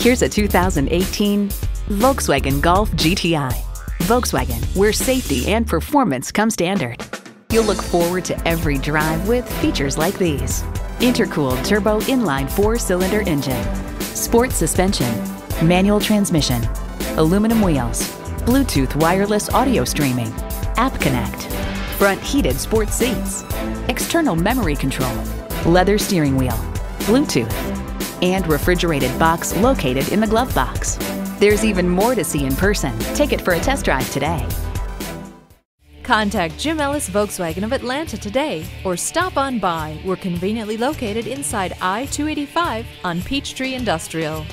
Here's a 2018 Volkswagen Golf GTI. Volkswagen, where safety and performance come standard. You'll look forward to every drive with features like these. Intercooled turbo inline four-cylinder engine, sport suspension, manual transmission, aluminum wheels, Bluetooth wireless audio streaming, App Connect, front heated sports seats, external memory control, leather steering wheel, Bluetooth, and refrigerated box located in the glove box. There's even more to see in person. Take it for a test drive today. Contact Jim Ellis Volkswagen of Atlanta today or stop on by. We're conveniently located inside I 285 on Peachtree Industrial.